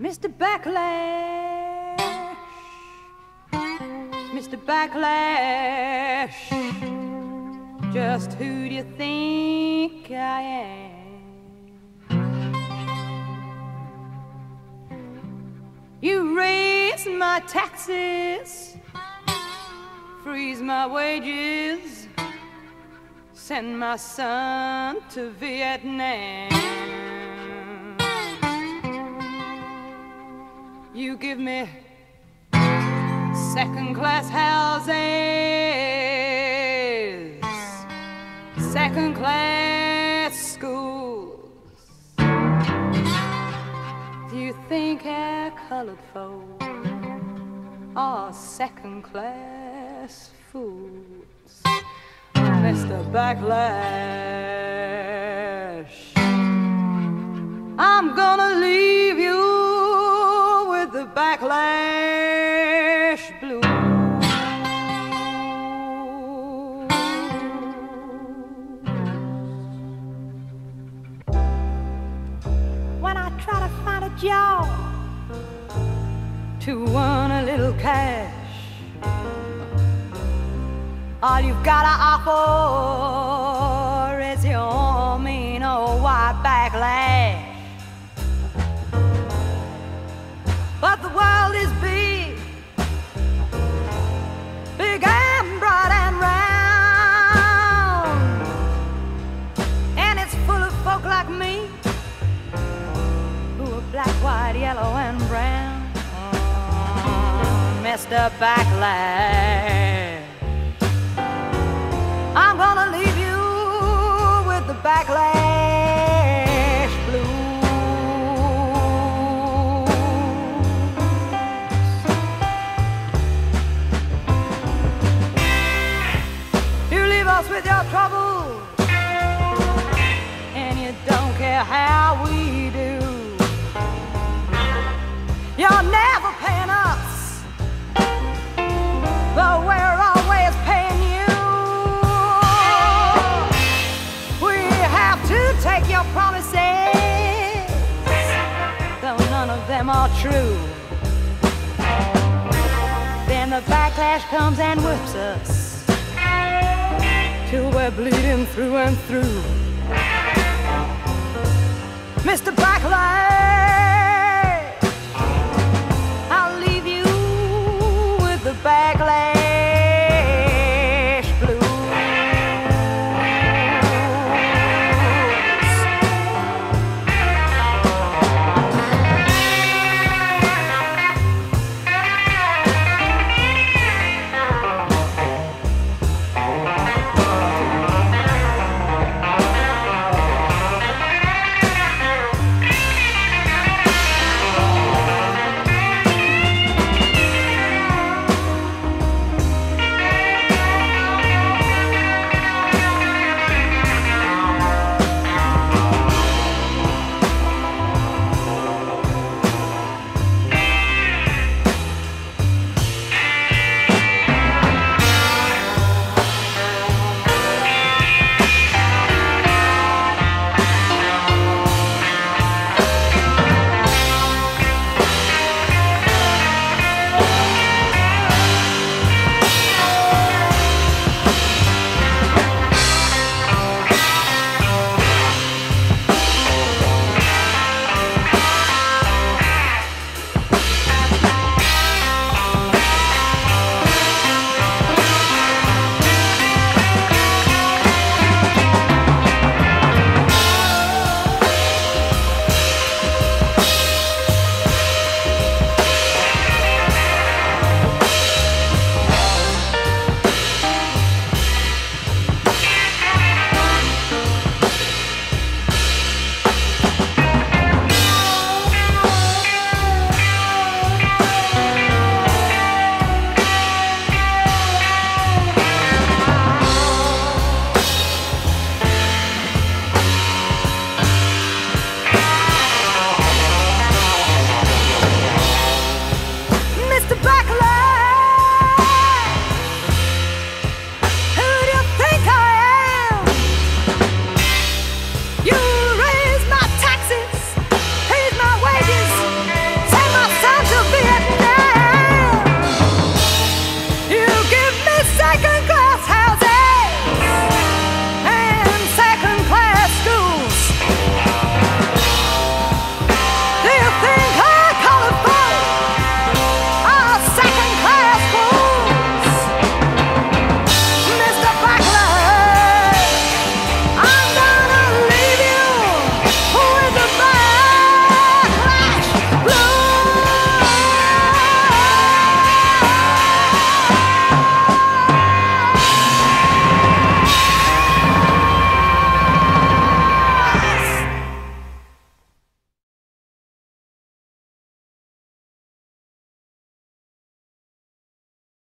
Mr. Backlash, Mr. Backlash, just who do you think I am? You raise my taxes, freeze my wages, send my son to Vietnam. You give me second class houses, second class schools. Do you think our colored folk are second class fools? Mr. Backlash, I'm gonna to a to earn a little cash, all you've gotta offer is your mean old white backlash. White, yellow, and brown. Oh, Mr. Backlash, I'm gonna leave you with the backlash blues. You leave us with your troubles, and you don't care how we them are true. Then the backlash comes and whips us till we're bleeding through and through. Mr. Backlash.